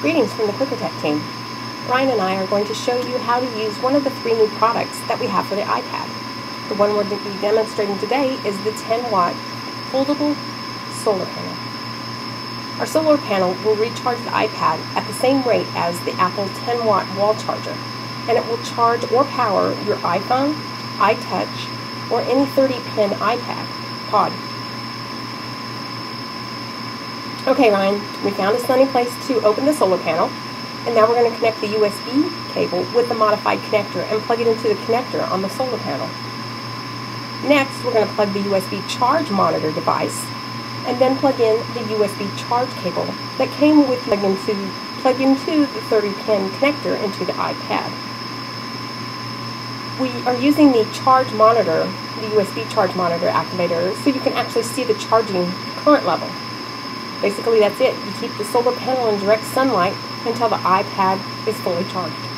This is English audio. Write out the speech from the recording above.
Greetings from the QuickerTek team. Ryan and I are going to show you how to use one of the three new products that we have for the iPad. The one we're going to be demonstrating today is the 10 watt foldable solar panel. Our solar panel will recharge the iPad at the same rate as the Apple 10 watt wall charger, and it will charge or power your iPhone, iTouch, or any 30 pin iPad pod Okay, Ryan, we found a sunny place to open the solar panel, and now we're going to connect the USB cable with the modified connector and plug it into the connector on the solar panel. Next, we're going to plug the USB charge monitor device, and then plug in the USB charge cable that came with plug into, plug into the 30-pin connector into the iPad. We are using the charge monitor, the USB charge monitor activator, so you can actually see the charging current level. Basically, that's it. You keep the solar panel in direct sunlight until the iPad is fully charged.